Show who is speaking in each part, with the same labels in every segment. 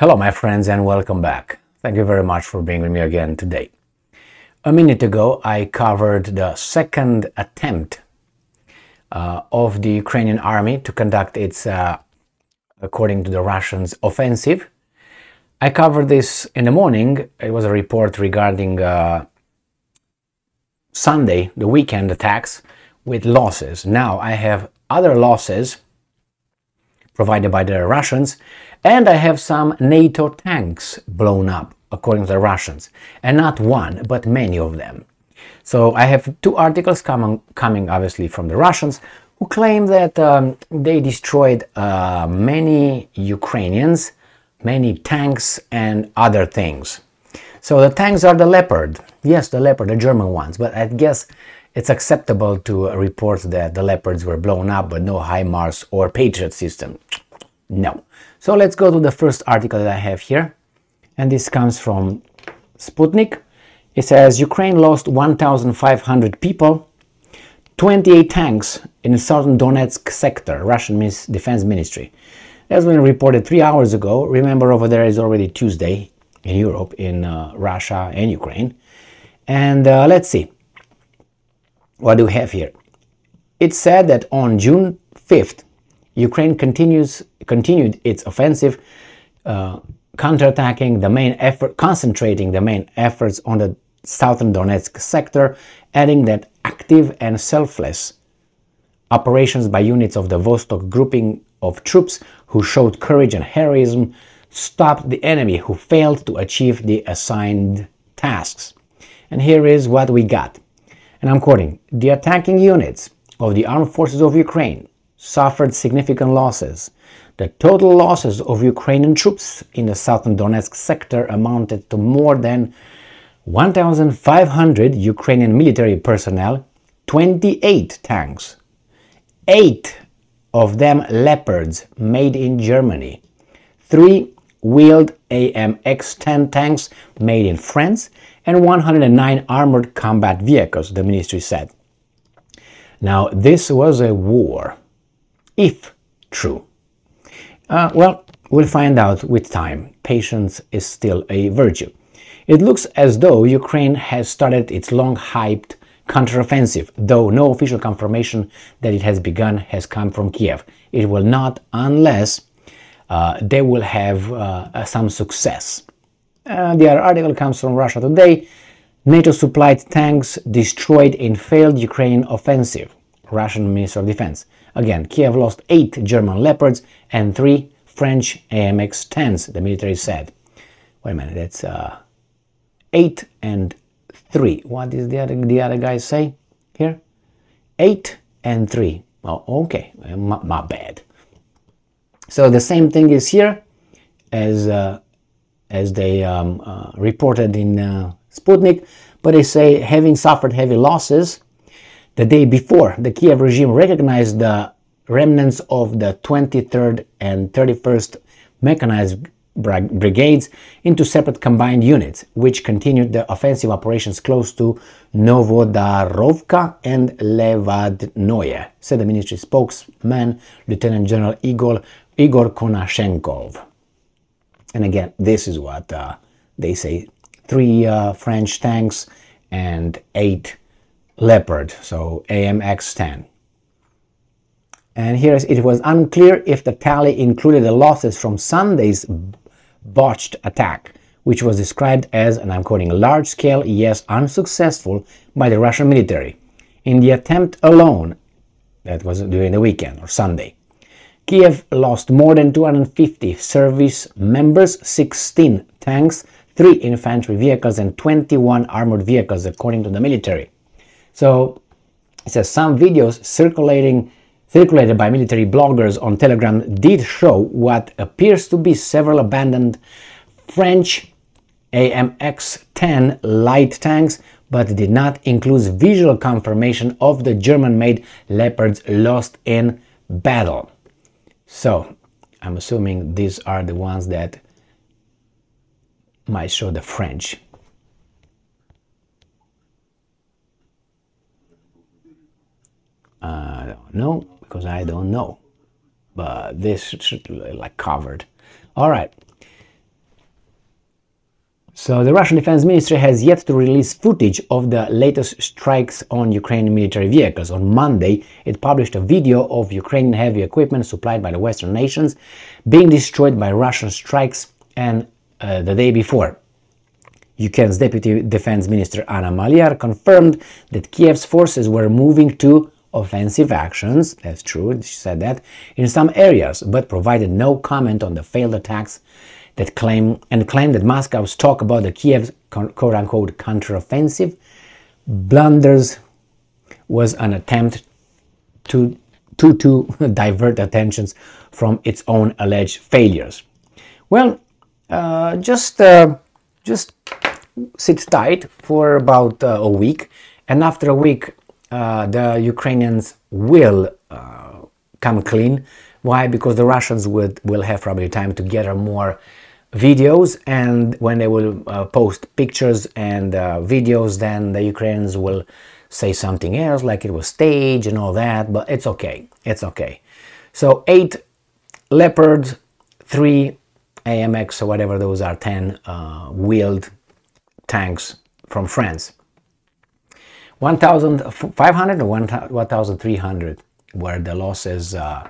Speaker 1: Hello, my friends, and welcome back. Thank you very much for being with me again today. A minute ago, I covered the second attempt uh, of the Ukrainian army to conduct its, uh, according to the Russians, offensive. I covered this in the morning. It was a report regarding uh, Sunday, the weekend attacks with losses. Now I have other losses provided by the Russians, and I have some NATO tanks blown up, according to the Russians, and not one, but many of them. So I have two articles coming, coming obviously from the Russians, who claim that um, they destroyed uh, many Ukrainians, many tanks, and other things. So the tanks are the Leopard. Yes, the Leopard, the German ones, but I guess it's acceptable to report that the Leopards were blown up, but no HIMARS or Patriot system. No. So let's go to the first article that I have here. And this comes from Sputnik. It says Ukraine lost 1,500 people, 28 tanks in the southern Donetsk sector, Russian Defense Ministry. That's been reported three hours ago. Remember, over there is already Tuesday in Europe, in uh, Russia and Ukraine. And uh, let's see. What do we have here? It said that on June 5th, Ukraine continues continued its offensive, uh, counterattacking the main effort, concentrating the main efforts on the southern Donetsk sector, adding that active and selfless operations by units of the Vostok grouping of troops who showed courage and heroism stopped the enemy who failed to achieve the assigned tasks. And here is what we got and I'm quoting, the attacking units of the armed forces of Ukraine suffered significant losses. The total losses of Ukrainian troops in the southern Donetsk sector amounted to more than 1,500 Ukrainian military personnel, 28 tanks, 8 of them Leopards made in Germany, 3 wheeled AMX-10 tanks made in France, and 109 armored combat vehicles, the ministry said. Now, this was a war, if true. Uh, well, we'll find out with time. Patience is still a virtue. It looks as though Ukraine has started its long hyped counteroffensive, though no official confirmation that it has begun has come from Kiev. It will not unless uh, they will have uh, some success. Uh, the other article comes from Russia Today. NATO supplied tanks destroyed in failed Ukrainian offensive. Russian Minister of Defense. Again, Kiev lost eight German Leopards and three French AMX-10s, the military said. Wait a minute, that's uh, eight and three. What does the other, the other guy say here? Eight and three. Oh, okay, my, my bad. So the same thing is here as uh, as they um, uh, reported in uh, Sputnik, but they say having suffered heavy losses, the day before the Kiev regime recognized the remnants of the 23rd and 31st mechanized brigades into separate combined units, which continued the offensive operations close to Novodarovka and Levadnoye, said the ministry spokesman, Lieutenant General Igor, Igor Konashenkov. And again, this is what uh, they say three uh, French tanks and eight Leopard, so AMX 10. And here it was unclear if the tally included the losses from Sunday's botched attack, which was described as, and I'm quoting, large scale, yes, unsuccessful by the Russian military. In the attempt alone, that was during the weekend or Sunday, Kiev lost more than 250 service members, 16 tanks, 3 infantry vehicles, and 21 armored vehicles, according to the military. So, it says some videos circulating circulated by military bloggers on Telegram did show what appears to be several abandoned French AMX-10 light tanks, but did not include visual confirmation of the German-made Leopards lost in battle. So I'm assuming these are the ones that might show the French. I don't know because I don't know, but this should like covered. All right. So the Russian Defense Ministry has yet to release footage of the latest strikes on Ukrainian military vehicles. On Monday, it published a video of Ukrainian heavy equipment supplied by the Western nations being destroyed by Russian strikes and uh, the day before. Ukraine's Deputy Defense Minister Anna Maliar confirmed that Kiev's forces were moving to offensive actions, that's true, she said that, in some areas, but provided no comment on the failed attacks that claim and claimed that Moscow's talk about the Kiev's quote-unquote counteroffensive blunders was an attempt to, to, to divert attentions from its own alleged failures. Well, uh, just, uh, just sit tight for about uh, a week, and after a week, uh, the Ukrainians will uh, come clean. Why? Because the Russians would, will have probably time to gather more videos. And when they will uh, post pictures and uh, videos then the Ukrainians will say something else like it was staged and all that. But it's okay. It's okay. So eight leopards three AMX or whatever those are 10 uh, wheeled tanks from France. 1500 or 1300 were the losses uh,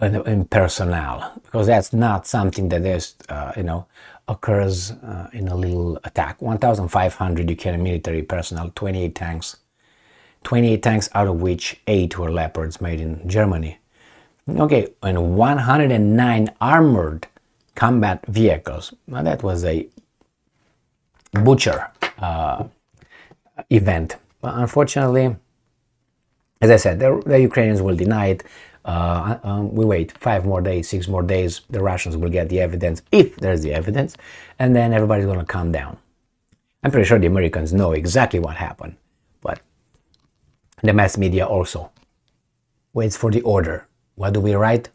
Speaker 1: in personnel because that's not something that is uh, you know occurs uh, in a little attack. 1500 Ukrainian military personnel 28 tanks. 28 tanks out of which 8 were leopards made in Germany. Okay and 109 armored combat vehicles. Now that was a butcher uh, event but unfortunately as I said the, the Ukrainians will deny it uh, um, we wait five more days, six more days, the Russians will get the evidence, if there's the evidence, and then everybody's going to calm down. I'm pretty sure the Americans know exactly what happened, but the mass media also waits for the order. What do we write?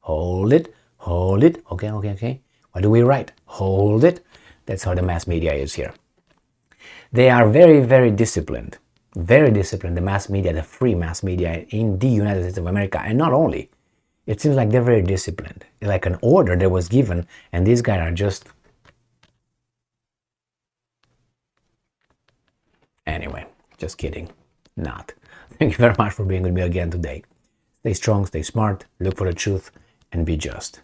Speaker 1: Hold it, hold it. Okay, okay, okay. What do we write? Hold it. That's how the mass media is here. They are very, very disciplined very disciplined, the mass media, the free mass media in the United States of America. And not only, it seems like they're very disciplined. Like an order that was given, and these guys are just. Anyway, just kidding. Not. Thank you very much for being with me again today. Stay strong, stay smart, look for the truth, and be just.